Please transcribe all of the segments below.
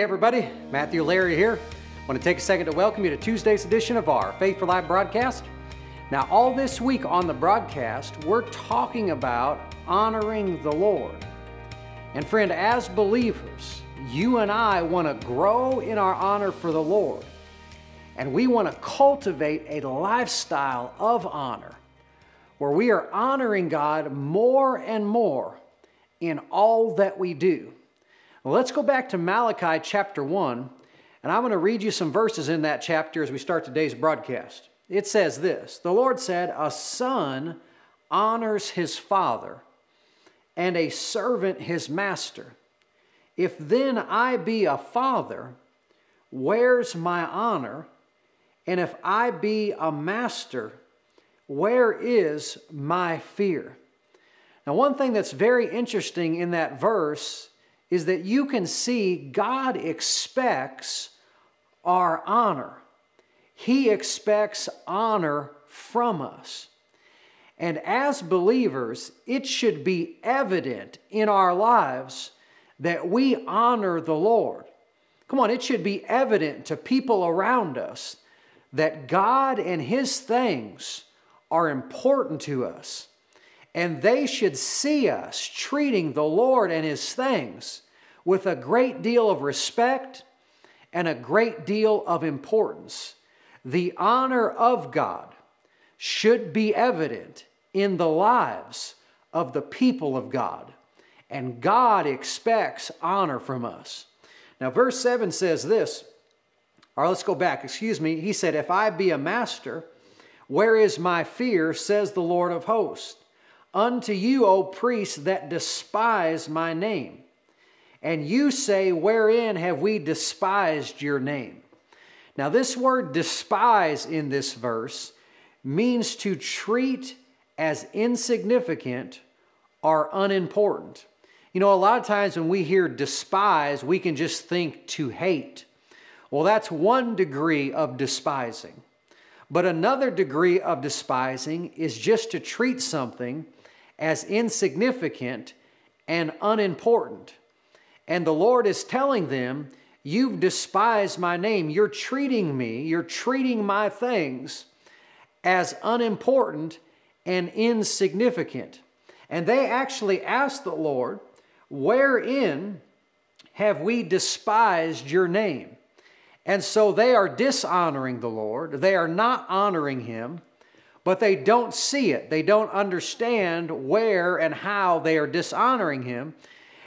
Hey everybody, Matthew Allaria here. I want to take a second to welcome you to Tuesday's edition of our Faith for Life broadcast. Now, all this week on the broadcast, we're talking about honoring the Lord. And friend, as believers, you and I want to grow in our honor for the Lord. And we want to cultivate a lifestyle of honor where we are honoring God more and more in all that we do. Let's go back to Malachi chapter 1, and I'm going to read you some verses in that chapter as we start today's broadcast. It says this The Lord said, A son honors his father, and a servant his master. If then I be a father, where's my honor? And if I be a master, where is my fear? Now, one thing that's very interesting in that verse is that you can see God expects our honor. He expects honor from us. And as believers, it should be evident in our lives that we honor the Lord. Come on, it should be evident to people around us that God and His things are important to us and they should see us treating the Lord and His things with a great deal of respect and a great deal of importance. The honor of God should be evident in the lives of the people of God, and God expects honor from us. Now, verse 7 says this, or let's go back, excuse me. He said, If I be a master, where is my fear, says the Lord of hosts? Unto you, O priests that despise my name. And you say, Wherein have we despised your name? Now, this word despise in this verse means to treat as insignificant or unimportant. You know, a lot of times when we hear despise, we can just think to hate. Well, that's one degree of despising. But another degree of despising is just to treat something as insignificant and unimportant. And the Lord is telling them, You've despised my name. You're treating me, you're treating my things as unimportant and insignificant. And they actually asked the Lord, Wherein have we despised your name? And so they are dishonoring the Lord. They are not honoring him but they don't see it. They don't understand where and how they are dishonoring him.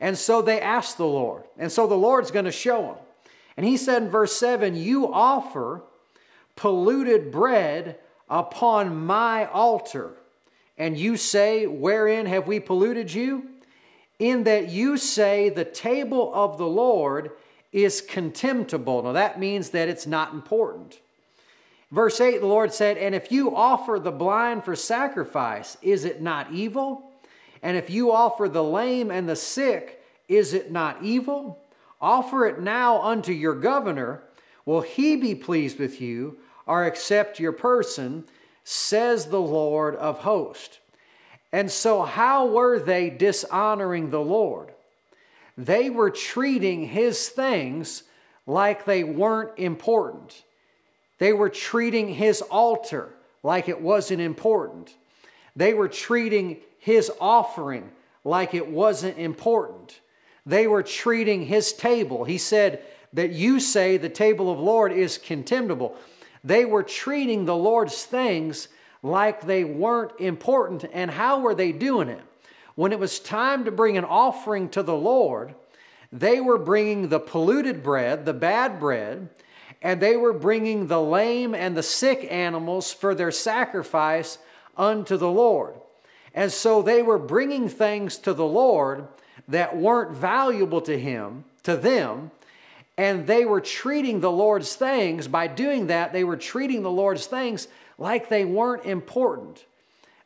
And so they ask the Lord. And so the Lord's going to show them. And he said in verse 7 You offer polluted bread upon my altar. And you say, Wherein have we polluted you? In that you say, The table of the Lord is contemptible. Now that means that it's not important. Verse 8, the Lord said, And if you offer the blind for sacrifice, is it not evil? And if you offer the lame and the sick, is it not evil? Offer it now unto your governor. Will he be pleased with you, or accept your person, says the Lord of hosts. And so, how were they dishonoring the Lord? They were treating his things like they weren't important. They were treating his altar like it wasn't important. They were treating his offering like it wasn't important. They were treating his table. He said that you say the table of Lord is contemptible. They were treating the Lord's things like they weren't important. And how were they doing it? When it was time to bring an offering to the Lord, they were bringing the polluted bread, the bad bread, and they were bringing the lame and the sick animals for their sacrifice unto the Lord. And so they were bringing things to the Lord that weren't valuable to him, to them, and they were treating the Lord's things, by doing that, they were treating the Lord's things like they weren't important.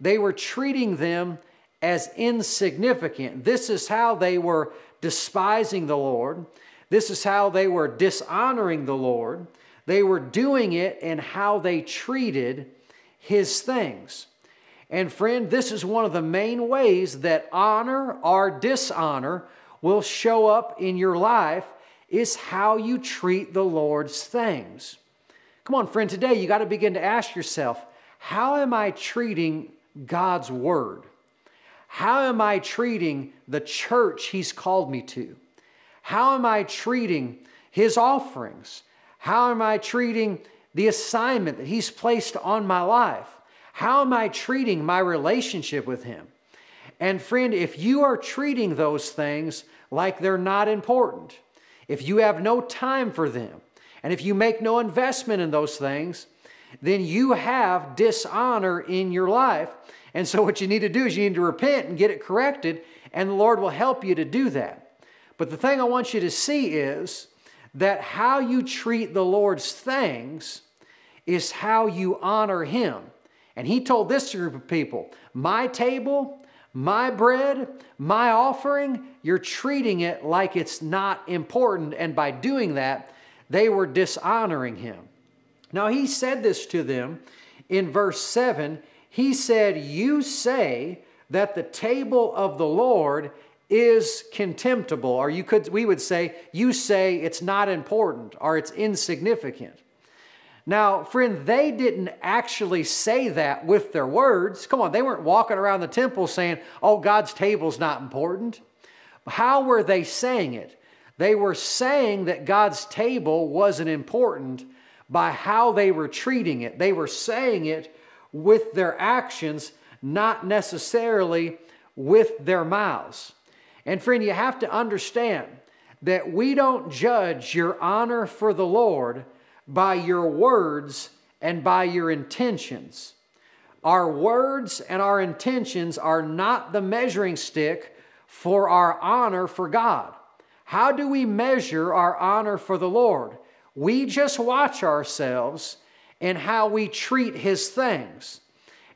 They were treating them as insignificant. This is how they were despising the Lord. This is how they were dishonoring the Lord. They were doing it in how they treated His things. And friend, this is one of the main ways that honor or dishonor will show up in your life is how you treat the Lord's things. Come on, friend, today you got to begin to ask yourself how am I treating God's Word? How am I treating the church He's called me to? How am I treating His offerings? How am I treating the assignment that He's placed on my life? How am I treating my relationship with Him? And friend, if you are treating those things like they're not important, if you have no time for them, and if you make no investment in those things, then you have dishonor in your life. And so, what you need to do is you need to repent and get it corrected, and the Lord will help you to do that. But the thing I want you to see is that how you treat the Lord's things is how you honor Him. And He told this group of people My table, my bread, my offering, you're treating it like it's not important. And by doing that, they were dishonoring Him. Now, He said this to them in verse 7. He said, You say that the table of the Lord is contemptible, or you could we would say, you say it's not important or it's insignificant. Now, friend, they didn't actually say that with their words. Come on, they weren't walking around the temple saying, oh, God's table's not important. How were they saying it? They were saying that God's table wasn't important by how they were treating it. They were saying it with their actions, not necessarily with their mouths. And friend, you have to understand that we don't judge your honor for the Lord by your words and by your intentions. Our words and our intentions are not the measuring stick for our honor for God. How do we measure our honor for the Lord? We just watch ourselves and how we treat His things.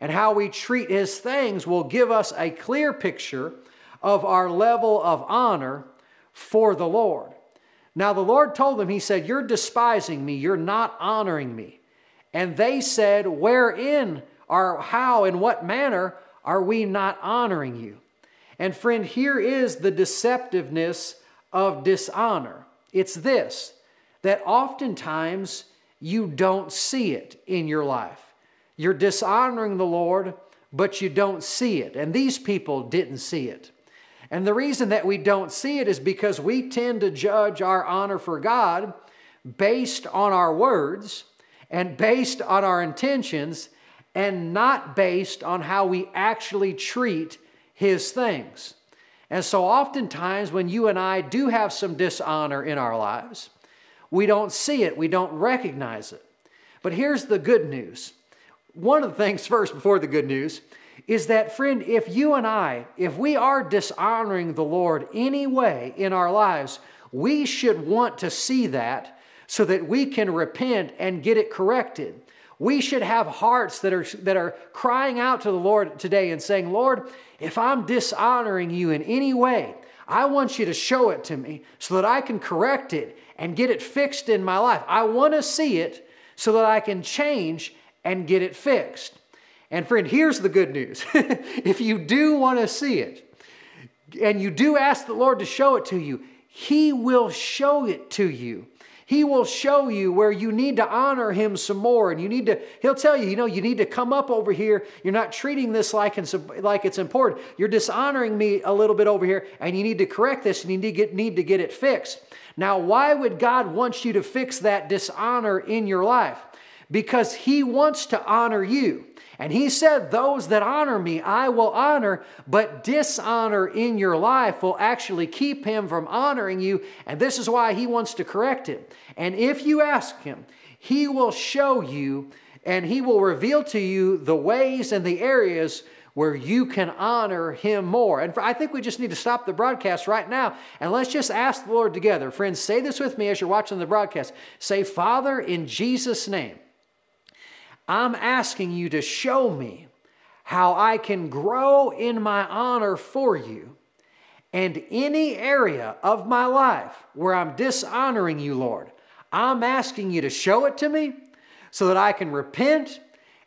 And how we treat His things will give us a clear picture of our level of honor for the Lord. Now the Lord told them, He said, You're despising me, you're not honoring me. And they said, Wherein or how, in what manner are we not honoring you? And friend, here is the deceptiveness of dishonor. It's this that oftentimes you don't see it in your life. You're dishonoring the Lord, but you don't see it. And these people didn't see it. And the reason that we don't see it is because we tend to judge our honor for God based on our words and based on our intentions and not based on how we actually treat His things. And so, oftentimes, when you and I do have some dishonor in our lives, we don't see it, we don't recognize it. But here's the good news. One of the things first, before the good news, is that, friend, if you and I, if we are dishonoring the Lord any way in our lives, we should want to see that so that we can repent and get it corrected. We should have hearts that are, that are crying out to the Lord today and saying, Lord, if I'm dishonoring you in any way, I want you to show it to me so that I can correct it and get it fixed in my life. I want to see it so that I can change and get it fixed. And friend, here's the good news. if you do want to see it, and you do ask the Lord to show it to you, He will show it to you. He will show you where you need to honor Him some more. And you need to, He'll tell you, you know, you need to come up over here. You're not treating this like it's, like it's important. You're dishonoring me a little bit over here, and you need to correct this and you need to get, need to get it fixed. Now, why would God want you to fix that dishonor in your life? Because He wants to honor you. And he said, Those that honor me, I will honor, but dishonor in your life will actually keep him from honoring you. And this is why he wants to correct it. And if you ask him, he will show you and he will reveal to you the ways and the areas where you can honor him more. And I think we just need to stop the broadcast right now and let's just ask the Lord together. Friends, say this with me as you're watching the broadcast. Say, Father, in Jesus' name. I'm asking you to show me how I can grow in my honor for you. And any area of my life where I'm dishonoring you, Lord, I'm asking you to show it to me so that I can repent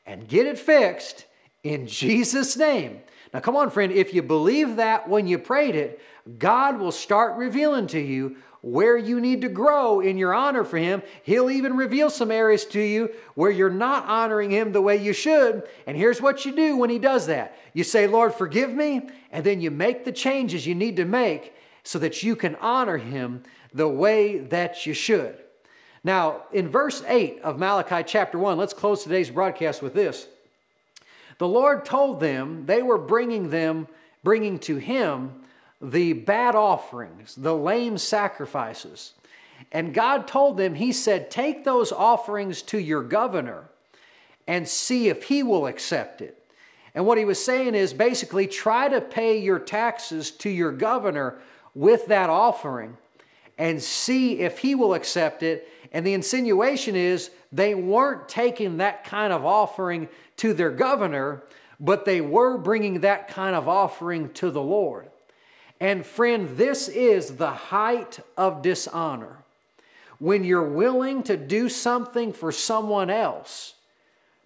and get it fixed in Jesus' name. Now, come on, friend, if you believe that when you prayed it, God will start revealing to you where you need to grow in your honor for Him. He'll even reveal some areas to you where you're not honoring Him the way you should. And here's what you do when He does that you say, Lord, forgive me, and then you make the changes you need to make so that you can honor Him the way that you should. Now, in verse 8 of Malachi chapter 1, let's close today's broadcast with this. The Lord told them they were bringing them, bringing to Him the bad offerings, the lame sacrifices. And God told them, He said, Take those offerings to your governor and see if he will accept it. And what he was saying is basically try to pay your taxes to your governor with that offering and see if he will accept it. And the insinuation is they weren't taking that kind of offering to their governor, but they were bringing that kind of offering to the Lord. And friend, this is the height of dishonor. When you're willing to do something for someone else,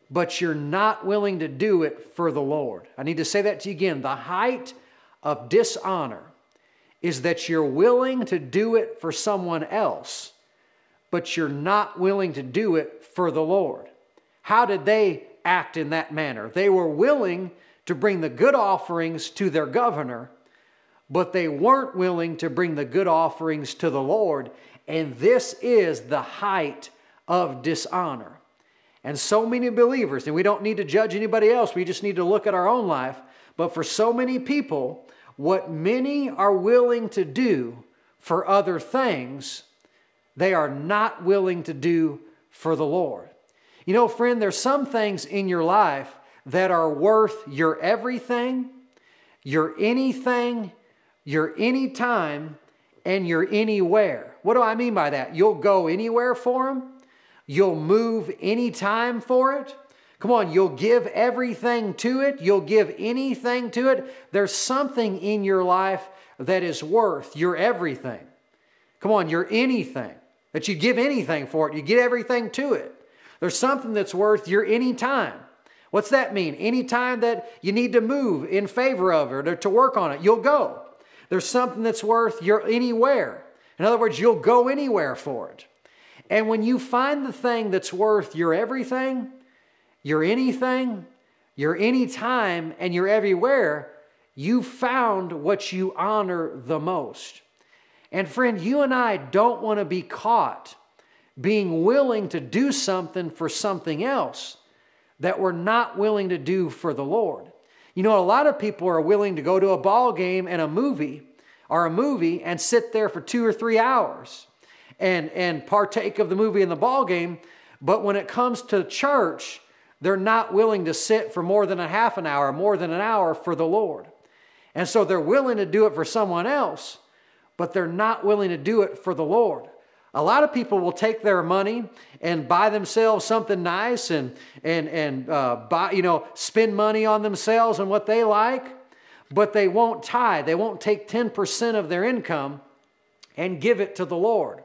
but you're not willing to do it for the Lord. I need to say that to you again. The height of dishonor is that you're willing to do it for someone else, but you're not willing to do it for the Lord. How did they act in that manner? They were willing to bring the good offerings to their governor, but they weren't willing to bring the good offerings to the Lord. And this is the height of dishonor. And so many believers, and we don't need to judge anybody else, we just need to look at our own life. But for so many people, what many are willing to do for other things, they are not willing to do for the Lord. You know, friend, there's some things in your life that are worth your everything, your anything, your anytime, and you're anywhere. What do I mean by that? You'll go anywhere for them. You'll move anytime for it. Come on, you'll give everything to it. You'll give anything to it. There's something in your life that is worth your everything. Come on, your anything. That you give anything for it. You get everything to it. There's something that's worth your anytime. What's that mean? Anytime that you need to move in favor of it or to work on it, you'll go. There's something that's worth your anywhere. In other words, you'll go anywhere for it. And when you find the thing that's worth your everything, your anything, your anytime, and your everywhere, you found what you honor the most. And friend, you and I don't want to be caught being willing to do something for something else that we're not willing to do for the Lord. You know, a lot of people are willing to go to a ball game and a movie or a movie and sit there for two or three hours and, and partake of the movie and the ball game. But when it comes to church, they're not willing to sit for more than a half an hour, more than an hour for the Lord. And so they're willing to do it for someone else, but they're not willing to do it for the Lord. A lot of people will take their money and buy themselves something nice and, and, and uh, buy, you know, spend money on themselves and what they like, but they won't tithe. They won't take 10% of their income and give it to the Lord.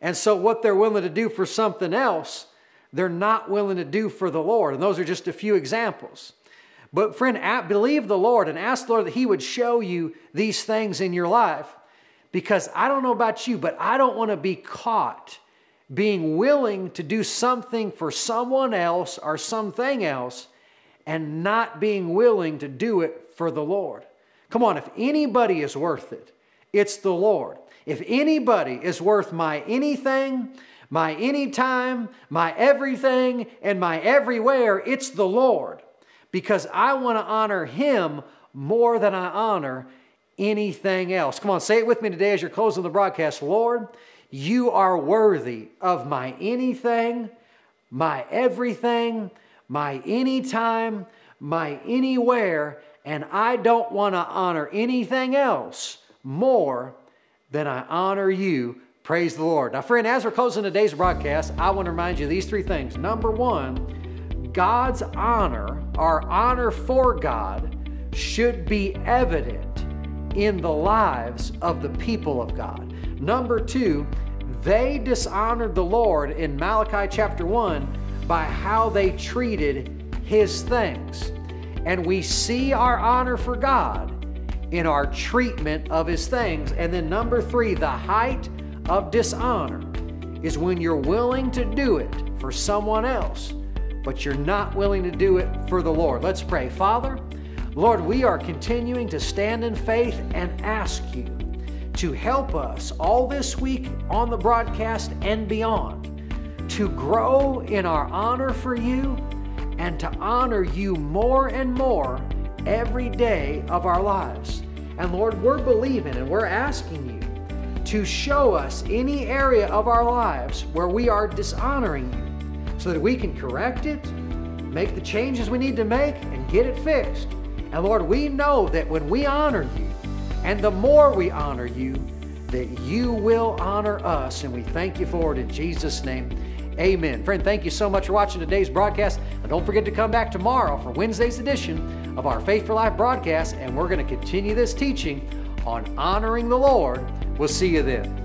And so, what they're willing to do for something else, they're not willing to do for the Lord. And those are just a few examples. But, friend, believe the Lord and ask the Lord that He would show you these things in your life because I don't know about you, but I don't want to be caught being willing to do something for someone else or something else and not being willing to do it for the Lord. Come on, if anybody is worth it, it's the Lord. If anybody is worth my anything, my anytime, my everything, and my everywhere, it's the Lord. Because I want to honor Him more than I honor anything else. Come on, say it with me today as you're closing the broadcast. Lord, you are worthy of my anything, my everything, my anytime, my anywhere, and I don't want to honor anything else more than I honor you. Praise the Lord. Now, friend, as we're closing today's broadcast, I want to remind you these three things. Number one, God's honor, our honor for God, should be evident in the lives of the people of God. Number two, they dishonored the Lord in Malachi chapter 1 by how they treated His things. And we see our honor for God in our treatment of His things. And then number three, the height of dishonor is when you're willing to do it for someone else, but you're not willing to do it for the Lord. Let's pray. Father, Lord, we are continuing to stand in faith and ask you to help us all this week on the broadcast and beyond to grow in our honor for you and to honor you more and more every day of our lives. And Lord, we're believing and we're asking you to show us any area of our lives where we are dishonoring you so that we can correct it, make the changes we need to make, and get it fixed. And Lord, we know that when we honor you, and the more we honor you, that you will honor us. And we thank you for it in Jesus' name. Amen. Friend, thank you so much for watching today's broadcast. And don't forget to come back tomorrow for Wednesday's edition of our Faith for Life broadcast. And we're going to continue this teaching on honoring the Lord We'll see you then.